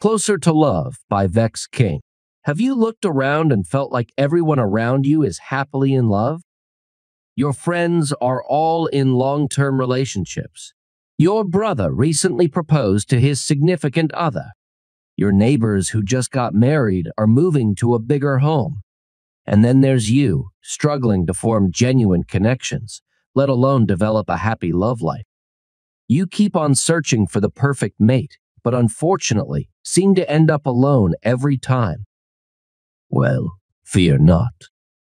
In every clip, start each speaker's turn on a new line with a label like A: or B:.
A: Closer to Love by Vex King. Have you looked around and felt like everyone around you is happily in love? Your friends are all in long term relationships. Your brother recently proposed to his significant other. Your neighbors who just got married are moving to a bigger home. And then there's you, struggling to form genuine connections, let alone develop a happy love life. You keep on searching for the perfect mate, but unfortunately seem to end up alone every time. Well, fear not,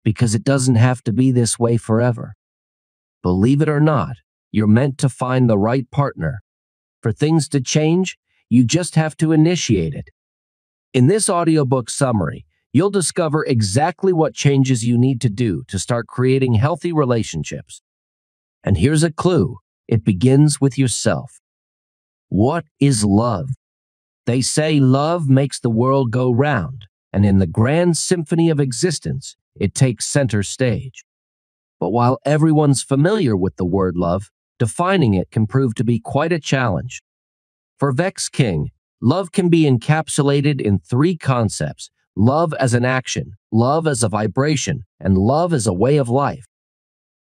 A: because it doesn't have to be this way forever. Believe it or not, you're meant to find the right partner. For things to change, you just have to initiate it. In this audiobook summary, you'll discover exactly what changes you need to do to start creating healthy relationships. And here's a clue it begins with yourself. What is love? They say love makes the world go round, and in the grand symphony of existence, it takes center stage. But while everyone's familiar with the word love, defining it can prove to be quite a challenge. For Vex King, love can be encapsulated in three concepts love as an action, love as a vibration, and love as a way of life.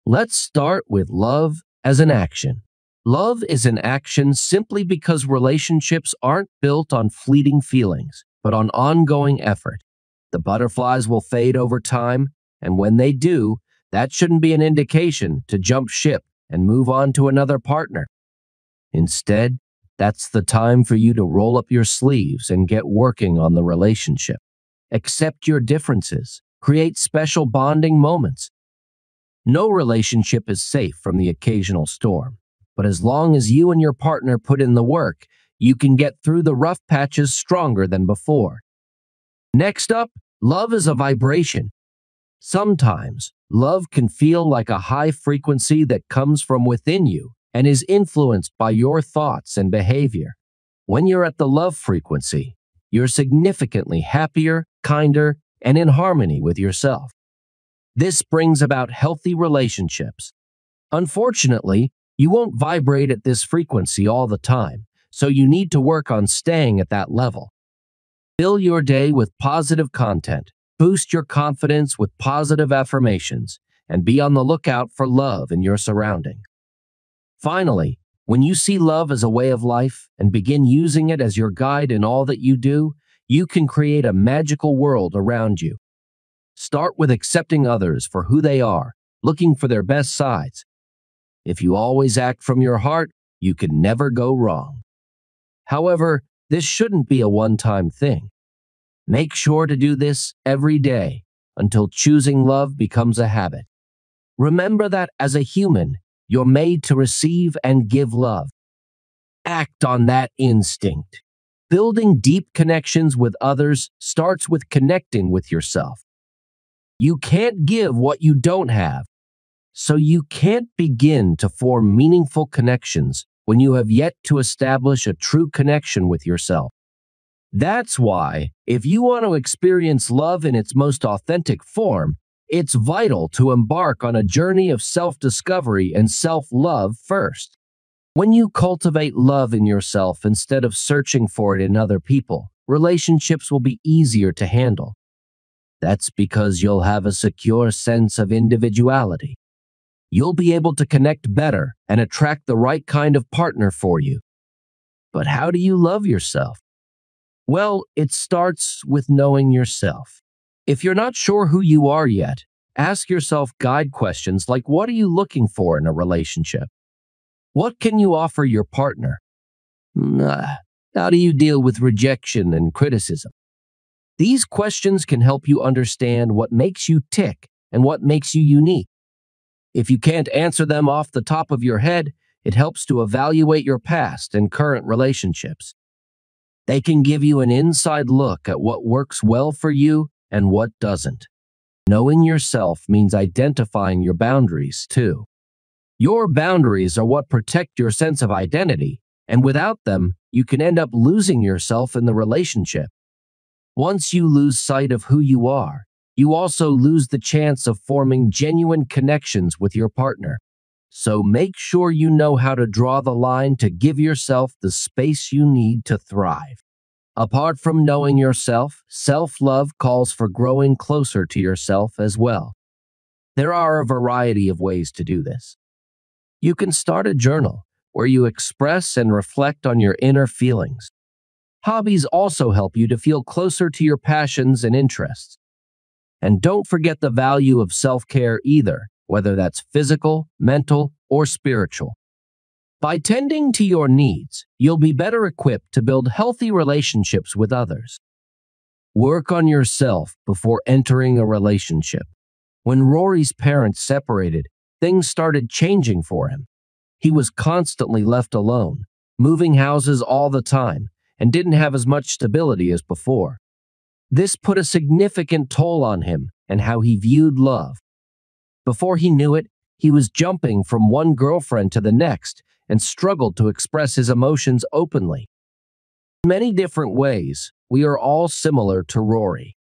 A: Let's start with love as an action. Love is an action simply because relationships aren't built on fleeting feelings, but on ongoing effort. The butterflies will fade over time, and when they do, that shouldn't be an indication to jump ship and move on to another partner. Instead, that's the time for you to roll up your sleeves and get working on the relationship. Accept your differences, create special bonding moments. No relationship is safe from the occasional storm. But as long as you and your partner put in the work, you can get through the rough patches stronger than before. Next up, love is a vibration. Sometimes, love can feel like a high frequency that comes from within you and is influenced by your thoughts and behavior. When you're at the love frequency, you're significantly happier, kinder, and in harmony with yourself. This brings about healthy relationships. Unfortunately, you won't vibrate at this frequency all the time, so you need to work on staying at that level. Fill your day with positive content, boost your confidence with positive affirmations, and be on the lookout for love in your surrounding. Finally, when you see love as a way of life and begin using it as your guide in all that you do, you can create a magical world around you. Start with accepting others for who they are, looking for their best sides, if you always act from your heart, you can never go wrong. However, this shouldn't be a one time thing. Make sure to do this every day until choosing love becomes a habit. Remember that as a human, you're made to receive and give love. Act on that instinct. Building deep connections with others starts with connecting with yourself. You can't give what you don't have, so you can't begin to form meaningful connections when you have yet to establish a true connection with yourself. That's why, if you want to experience love in its most authentic form, it's vital to embark on a journey of self discovery and self love first. When you cultivate love in yourself instead of searching for it in other people, relationships will be easier to handle. That's because you'll have a secure sense of individuality you'll be able to connect better and attract the right kind of partner for you. But how do you love yourself? Well, it starts with knowing yourself. If you're not sure who you are yet, ask yourself guide questions like what are you looking for in a relationship? What can you offer your partner? Mm, uh, how do you deal with rejection and criticism? These questions can help you understand what makes you tick and what makes you unique. If you can't answer them off the top of your head, it helps to evaluate your past and current relationships. They can give you an inside look at what works well for you and what doesn't. Knowing yourself means identifying your boundaries, too. Your boundaries are what protect your sense of identity, and without them, you can end up losing yourself in the relationship. Once you lose sight of who you are, you also lose the chance of forming genuine connections with your partner. So make sure you know how to draw the line to give yourself the space you need to thrive. Apart from knowing yourself, self love calls for growing closer to yourself as well. There are a variety of ways to do this. You can start a journal where you express and reflect on your inner feelings. Hobbies also help you to feel closer to your passions and interests. And don't forget the value of self care either, whether that's physical, mental, or spiritual. By tending to your needs, you'll be better equipped to build healthy relationships with others. Work on yourself before entering a relationship. When Rory's parents separated, things started changing for him. He was constantly left alone, moving houses all the time, and didn't have as much stability as before. This put a significant toll on him and how he viewed love. Before he knew it, he was jumping from one girlfriend to the next and struggled to express his emotions openly. In many different ways, we are all similar to Rory.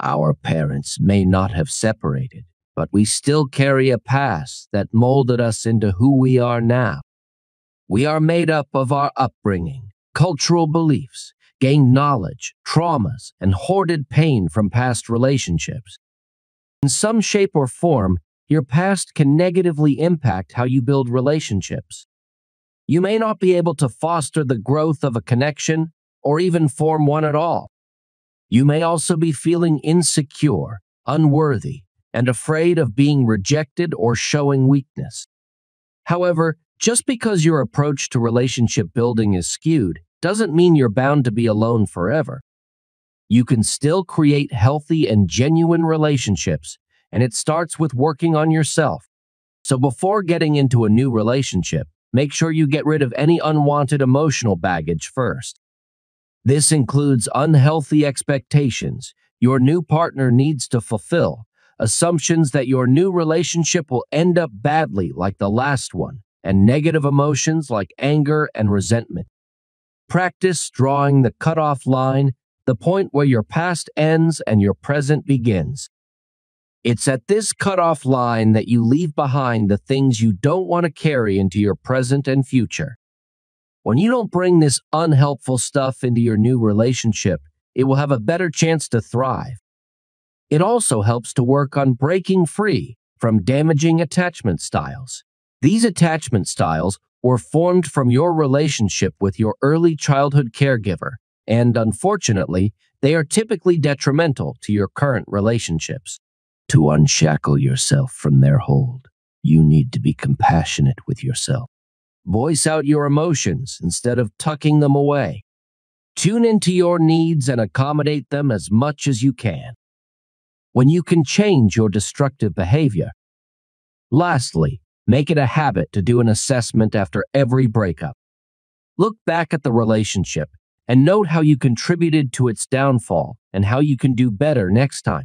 A: Our parents may not have separated, but we still carry a past that molded us into who we are now. We are made up of our upbringing, cultural beliefs, gained knowledge, traumas, and hoarded pain from past relationships. In some shape or form, your past can negatively impact how you build relationships. You may not be able to foster the growth of a connection or even form one at all. You may also be feeling insecure, unworthy, and afraid of being rejected or showing weakness. However, just because your approach to relationship building is skewed doesn't mean you're bound to be alone forever. You can still create healthy and genuine relationships, and it starts with working on yourself. So before getting into a new relationship, make sure you get rid of any unwanted emotional baggage first. This includes unhealthy expectations your new partner needs to fulfill assumptions that your new relationship will end up badly like the last one, and negative emotions like anger and resentment. Practice drawing the cutoff line, the point where your past ends and your present begins. It's at this cutoff line that you leave behind the things you don't want to carry into your present and future. When you don't bring this unhelpful stuff into your new relationship, it will have a better chance to thrive. It also helps to work on breaking free from damaging attachment styles. These attachment styles were formed from your relationship with your early childhood caregiver, and unfortunately, they are typically detrimental to your current relationships. To unshackle yourself from their hold, you need to be compassionate with yourself. Voice out your emotions instead of tucking them away. Tune into your needs and accommodate them as much as you can when you can change your destructive behavior. Lastly, make it a habit to do an assessment after every breakup. Look back at the relationship and note how you contributed to its downfall and how you can do better next time.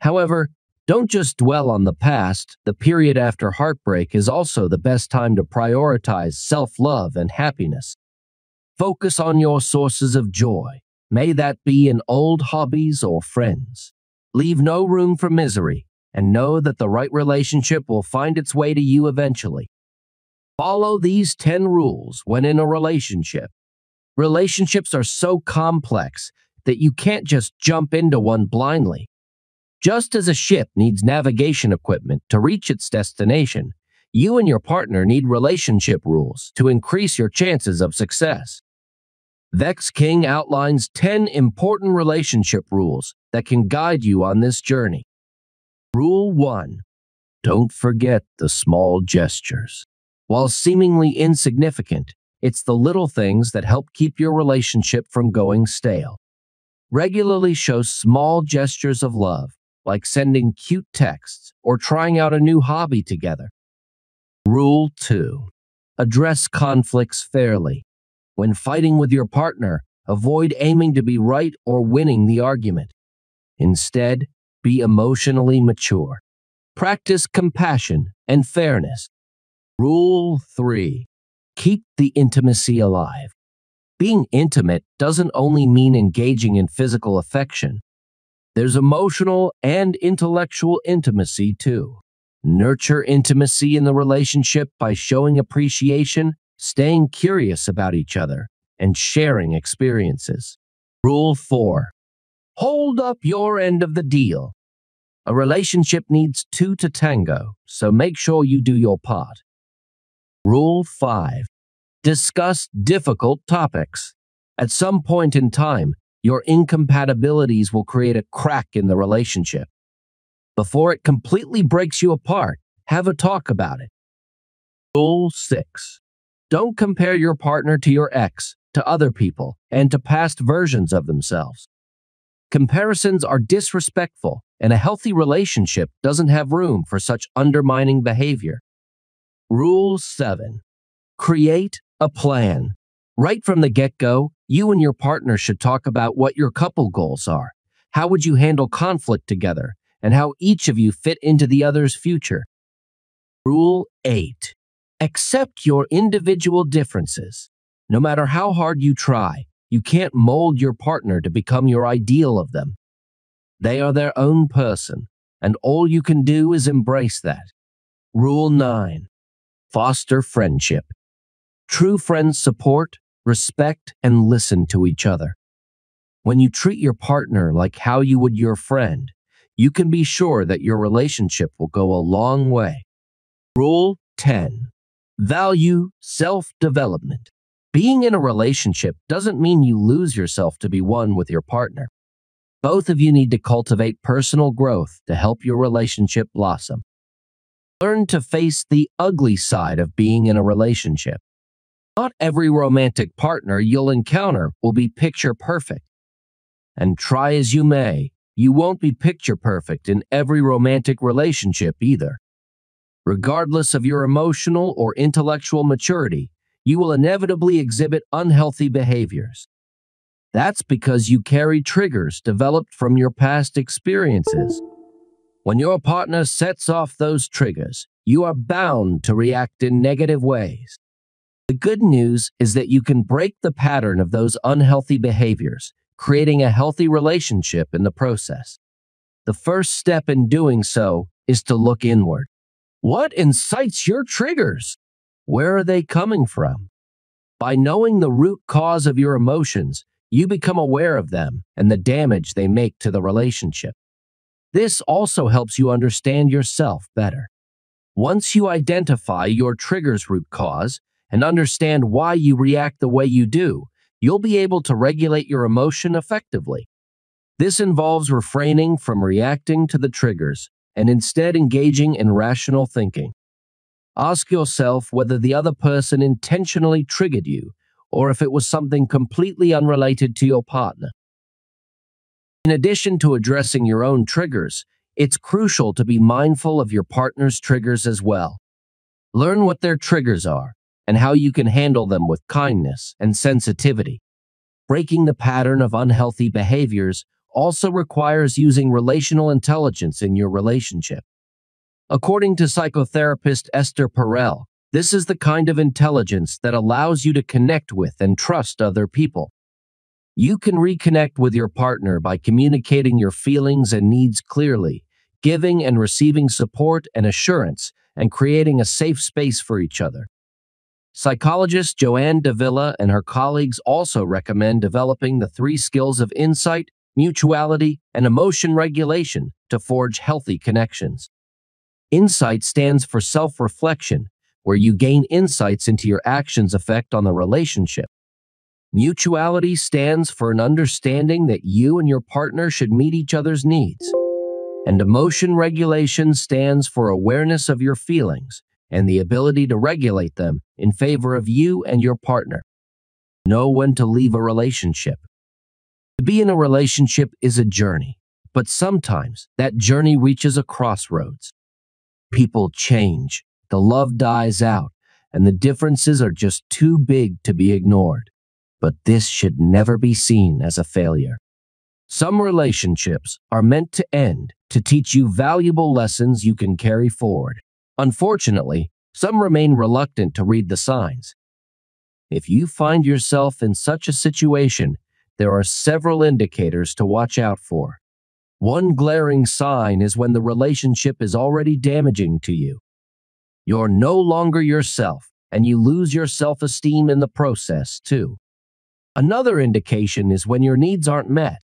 A: However, don't just dwell on the past. The period after heartbreak is also the best time to prioritize self love and happiness. Focus on your sources of joy. May that be in old hobbies or friends. Leave no room for misery and know that the right relationship will find its way to you eventually. Follow these 10 rules when in a relationship. Relationships are so complex that you can't just jump into one blindly. Just as a ship needs navigation equipment to reach its destination, you and your partner need relationship rules to increase your chances of success. Vex King outlines 10 important relationship rules that can guide you on this journey. Rule 1 Don't forget the small gestures. While seemingly insignificant, it's the little things that help keep your relationship from going stale. Regularly show small gestures of love, like sending cute texts or trying out a new hobby together. Rule 2 Address conflicts fairly. When fighting with your partner, avoid aiming to be right or winning the argument. Instead, be emotionally mature. Practice compassion and fairness. Rule 3. Keep the intimacy alive. Being intimate doesn't only mean engaging in physical affection. There's emotional and intellectual intimacy too. Nurture intimacy in the relationship by showing appreciation staying curious about each other, and sharing experiences. Rule 4. Hold up your end of the deal. A relationship needs two to tango, so make sure you do your part. Rule 5. Discuss difficult topics. At some point in time, your incompatibilities will create a crack in the relationship. Before it completely breaks you apart, have a talk about it. Rule 6. Don't compare your partner to your ex, to other people, and to past versions of themselves. Comparisons are disrespectful, and a healthy relationship doesn't have room for such undermining behavior. Rule 7. Create a plan. Right from the get go, you and your partner should talk about what your couple goals are. How would you handle conflict together, and how each of you fit into the other's future. Rule 8. Accept your individual differences. No matter how hard you try, you can't mold your partner to become your ideal of them. They are their own person, and all you can do is embrace that. Rule 9. Foster friendship. True friends support, respect, and listen to each other. When you treat your partner like how you would your friend, you can be sure that your relationship will go a long way. Rule 10. Value self development. Being in a relationship doesn't mean you lose yourself to be one with your partner. Both of you need to cultivate personal growth to help your relationship blossom. Learn to face the ugly side of being in a relationship. Not every romantic partner you'll encounter will be picture perfect. And try as you may, you won't be picture perfect in every romantic relationship either. Regardless of your emotional or intellectual maturity, you will inevitably exhibit unhealthy behaviors. That's because you carry triggers developed from your past experiences. When your partner sets off those triggers, you are bound to react in negative ways. The good news is that you can break the pattern of those unhealthy behaviors, creating a healthy relationship in the process. The first step in doing so is to look inward. What incites your triggers? Where are they coming from? By knowing the root cause of your emotions, you become aware of them and the damage they make to the relationship. This also helps you understand yourself better. Once you identify your trigger's root cause and understand why you react the way you do, you'll be able to regulate your emotion effectively. This involves refraining from reacting to the triggers and instead engaging in rational thinking. Ask yourself whether the other person intentionally triggered you or if it was something completely unrelated to your partner. In addition to addressing your own triggers, it's crucial to be mindful of your partner's triggers as well. Learn what their triggers are and how you can handle them with kindness and sensitivity. Breaking the pattern of unhealthy behaviors also requires using relational intelligence in your relationship. According to psychotherapist Esther Perel, this is the kind of intelligence that allows you to connect with and trust other people. You can reconnect with your partner by communicating your feelings and needs clearly, giving and receiving support and assurance, and creating a safe space for each other. Psychologist Joanne Davila and her colleagues also recommend developing the three skills of insight, mutuality, and emotion regulation to forge healthy connections. Insight stands for self reflection, where you gain insights into your actions' effect on the relationship. Mutuality stands for an understanding that you and your partner should meet each other's needs. And emotion regulation stands for awareness of your feelings and the ability to regulate them in favor of you and your partner. Know when to leave a relationship. To be in a relationship is a journey, but sometimes that journey reaches a crossroads. People change, the love dies out, and the differences are just too big to be ignored. But this should never be seen as a failure. Some relationships are meant to end to teach you valuable lessons you can carry forward. Unfortunately, some remain reluctant to read the signs. If you find yourself in such a situation, there are several indicators to watch out for. One glaring sign is when the relationship is already damaging to you. You're no longer yourself, and you lose your self esteem in the process, too. Another indication is when your needs aren't met.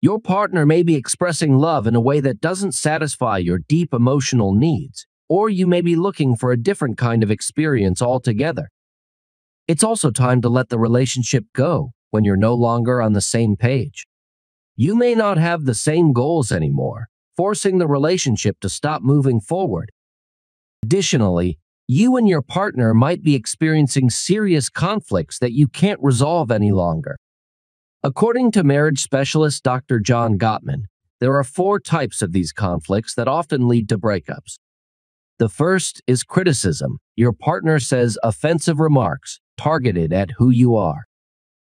A: Your partner may be expressing love in a way that doesn't satisfy your deep emotional needs, or you may be looking for a different kind of experience altogether. It's also time to let the relationship go when you're no longer on the same page. You may not have the same goals anymore, forcing the relationship to stop moving forward. Additionally, you and your partner might be experiencing serious conflicts that you can't resolve any longer. According to marriage specialist Dr. John Gottman, there are four types of these conflicts that often lead to breakups. The first is criticism. Your partner says offensive remarks targeted at who you are.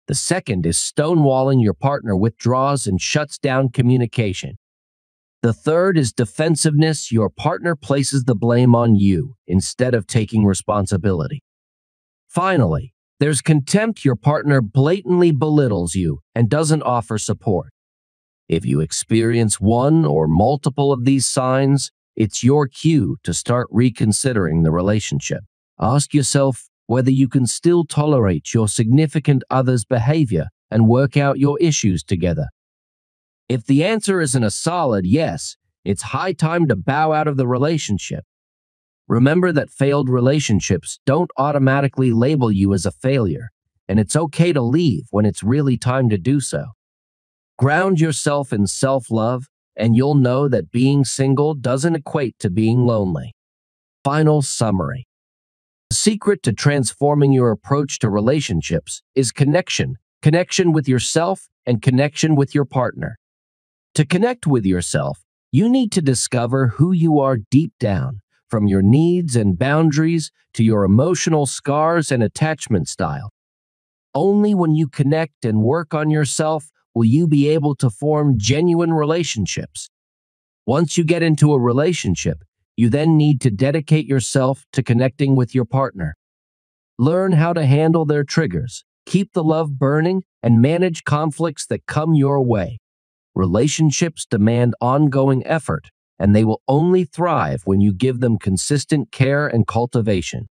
A: The second is stonewalling your partner withdraws and shuts down communication. The third is defensiveness. Your partner places the blame on you instead of taking responsibility. Finally, there's contempt. Your partner blatantly belittles you and doesn't offer support. If you experience one or multiple of these signs, it's your cue to start reconsidering the relationship. Ask yourself whether you can still tolerate your significant other's behavior and work out your issues together. If the answer isn't a solid yes, it's high time to bow out of the relationship. Remember that failed relationships don't automatically label you as a failure, and it's okay to leave when it's really time to do so. Ground yourself in self love, and you'll know that being single doesn't equate to being lonely. Final summary The secret to transforming your approach to relationships is connection connection with yourself and connection with your partner. To connect with yourself, you need to discover who you are deep down, from your needs and boundaries to your emotional scars and attachment style. Only when you connect and work on yourself will you be able to form genuine relationships. Once you get into a relationship, you then need to dedicate yourself to connecting with your partner. Learn how to handle their triggers, keep the love burning, and manage conflicts that come your way. Relationships demand ongoing effort, and they will only thrive when you give them consistent care and cultivation.